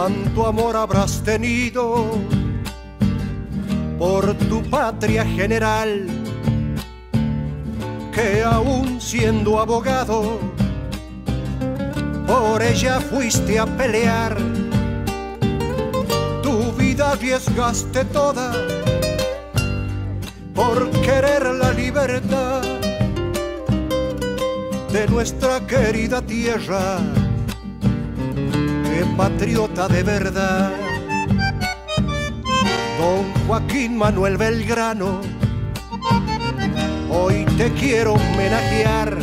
cuánto amor habrás tenido por tu patria general, que aún siendo abogado, por ella fuiste a pelear, tu vida arriesgaste toda por querer la libertad de nuestra querida tierra, patriota de verdad. Don Joaquín Manuel Belgrano, hoy te quiero homenajear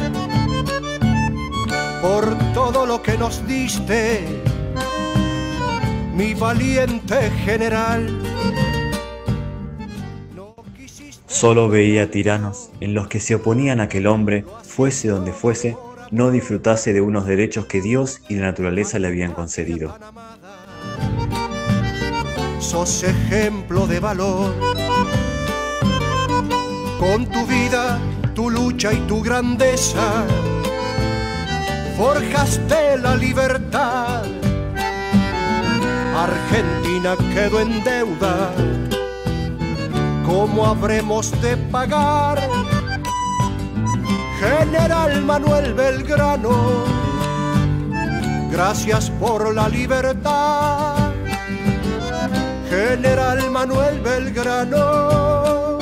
por todo lo que nos diste, mi valiente general. Solo veía tiranos en los que se oponían a que el hombre, fuese donde fuese, no disfrutase de unos derechos que Dios y la naturaleza le habían concedido. Sos ejemplo de valor. Con tu vida, tu lucha y tu grandeza, forjaste la libertad. Argentina quedó en deuda ¿cómo habremos de pagar? General Manuel Belgrano, gracias por la libertad. General Manuel Belgrano,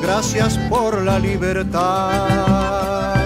gracias por la libertad.